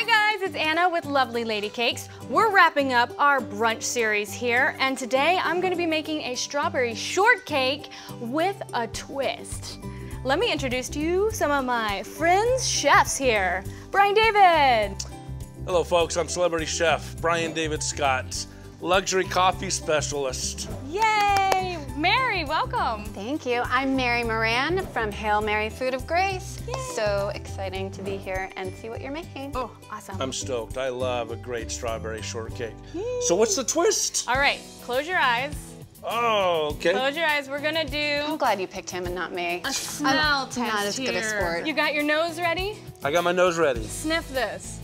Hi guys, it's Anna with Lovely Lady Cakes. We're wrapping up our brunch series here, and today I'm gonna be making a strawberry shortcake with a twist. Let me introduce to you some of my friends chefs here. Bryan David. Hello folks, I'm celebrity chef Bryan David Scott, luxury coffee specialist. Yay! Mary, welcome. Thank you. I'm Mary Moran from Hail Mary Food of Grace. Yay. So exciting to be here and see what you're making. Oh, awesome. I'm stoked. I love a great strawberry shortcake. So what's the twist? All right, close your eyes. Oh, okay. Close your eyes. We're gonna do I'm glad you picked him and not me. a smell I'm test not as good a sport. You got your nose ready? I got my nose ready. Sniff this.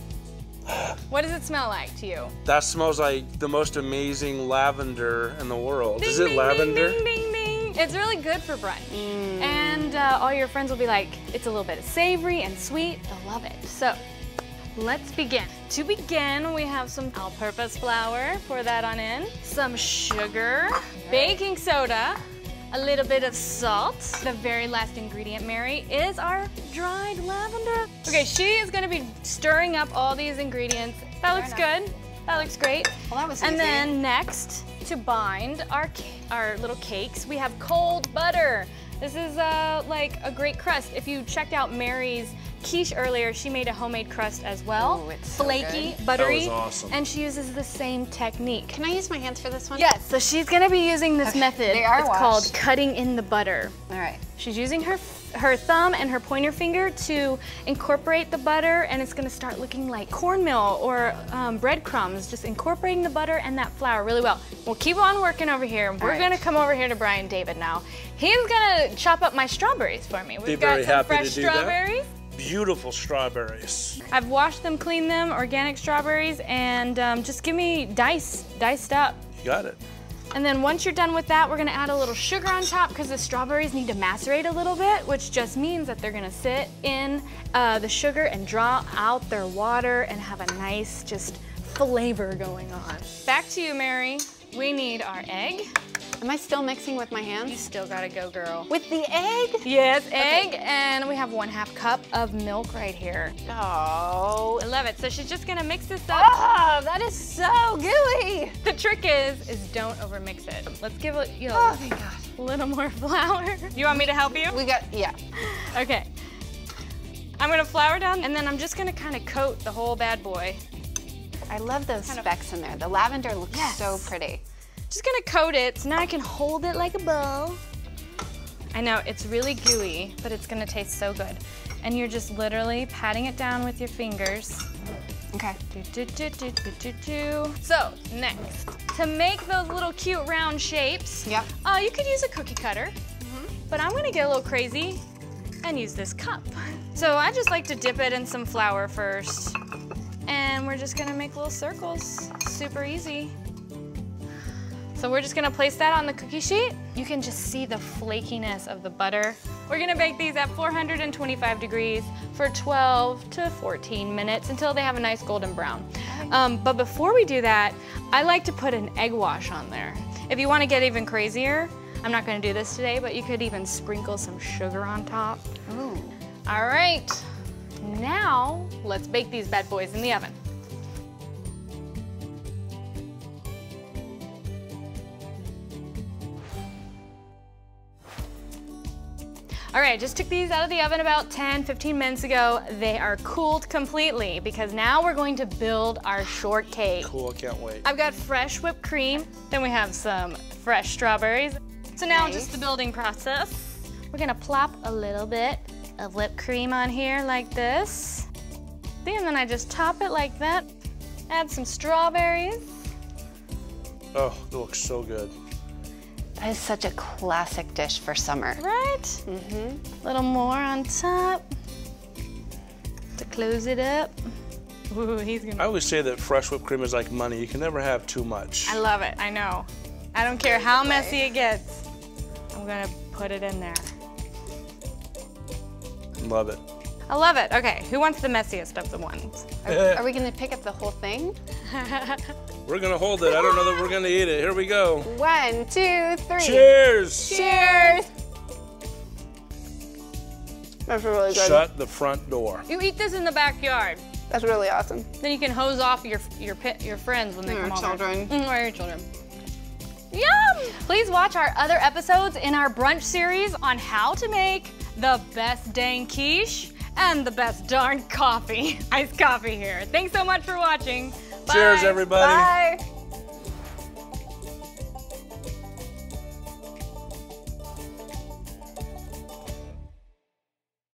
What does it smell like to you? That smells like the most amazing lavender in the world. Ding, Is it ding, lavender? Ding, ding, ding, ding. It's really good for brunch. And uh, all your friends will be like, it's a little bit savory and sweet. They'll love it. So let's begin. To begin, we have some all-purpose flour. Pour that on in. Some sugar, baking soda, a little bit of salt. The very last ingredient, Mary, is our dried lavender. Okay, she is gonna be stirring up all these ingredients. That looks good. That looks great. Well, that was And then next, to bind our, our little cakes, we have cold butter. This is uh, like a great crust. If you checked out Mary's quiche earlier, she made a homemade crust as well. Ooh, it's so Flaky, good. buttery. That was awesome. And she uses the same technique. Can I use my hands for this one? Yes, so she's gonna be using this Okay, method. they are it's washed. called cutting in the butter. All right. She's using her her thumb and her pointer finger to incorporate the butter and it's gonna start looking like cornmeal or um, breadcrumbs, just incorporating the butter and that flour really well. We'll keep on working over here. We're right. gonna come over here to Bryan David now. He's gonna chop up my strawberries for me. We've Be got very some happy fresh to do that. Beautiful strawberries. I've washed them, cleaned them, organic strawberries, and um, just give me dice, diced up. You got it. And then once you're done with that, we're gonna add a little sugar on top because the strawberries need to macerate a little bit, which just means that they're gonna sit in uh, the sugar and draw out their water and have a nice just flavor going on. Back to you, Mary. We need our egg. Am I still mixing with my hands? You still gotta go, girl. With the egg? Yes, egg, and we have one half cup of milk right here. Oh. I love it. So she's just gonna mix this up. Oh, that is so gooey. The trick is, is don't overmix it. Let's give it you know, Oh, thank God. a little more flour. You want me to help you? We got, yeah. Okay. I'm gonna flour down and then I'm just gonna kind of coat the whole bad boy. I love those Kind of- specks in there. The lavender looks Yes. so pretty. Just gonna coat it so now I can hold it like a bow. I know, it's really gooey, but it's gonna taste so good. And you're just literally patting it down with your fingers. Okay. Do, do, do, do, do, do, do. So, next, to make those little cute round shapes, Yep. uh, you could use a cookie cutter, Mhm. but I'm gonna get a little crazy and use this cup. So I just like to dip it in some flour first. And we're just gonna make little circles, super easy. So we're just gonna place that on the cookie sheet. You can just see the flakiness of the butter. We're gonna bake these at 425 degrees for 12 to 14 minutes until they have a nice golden brown. Um, but before we do that, I like to put an egg wash on there. If you wanna get even crazier, I'm not gonna do this today, but you could even sprinkle some sugar on top. Ooh. All right, now let's bake these bad boys in the oven. All right, I just took these out of the oven about 10, 15 minutes ago. They are cooled completely because now we're going to build our shortcake. Cool, I can't wait. I've got fresh whipped cream, then we have some fresh strawberries. So now Nice. just the building process. We're gonna plop a little bit of whipped cream on here like this. And then I just top it like that. Add some strawberries. Oh, it looks so good. That is such a classic dish for summer. Right? Mm-hmm. A little more on top to close it up. Ooh, he's I gonna. always say that fresh whipped cream is like money. You can never have too much. I love it. I know. I don't care how messy it gets. I'm gonna put it in there. Love it. I love it. Okay, who wants the messiest of the ones? Uh, are, are we gonna pick up the whole thing? we're gonna hold it. I don't know that we're gonna eat it. Here we go. One, two, three. Cheers! Cheers! That's really good. Shut the front door. You eat this in the backyard. That's really awesome. Then you can hose off your your pit, your friends when they or come children. Mm, or your children. Yum! Please watch our other episodes in our brunch series on how to make the best dang quiche and the best darn coffee. Iced coffee here. Thanks so much for watching. Bye. Cheers, everybody. Bye.